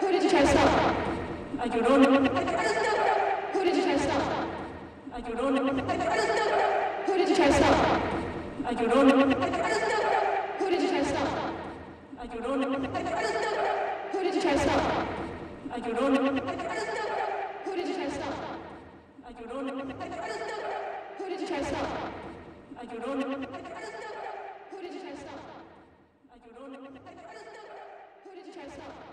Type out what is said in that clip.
Who did you try to stop? I don't know. Who did you try to stop? I don't know. Who did you try to stop? I don't know. Who did you try to stop? I don't know. Who did you try to stop? I don't know. Who did you try to stop? I don't know. Who did you try to stop? I don't know. Who did you try to stop? I don't know. Who did you try to stop?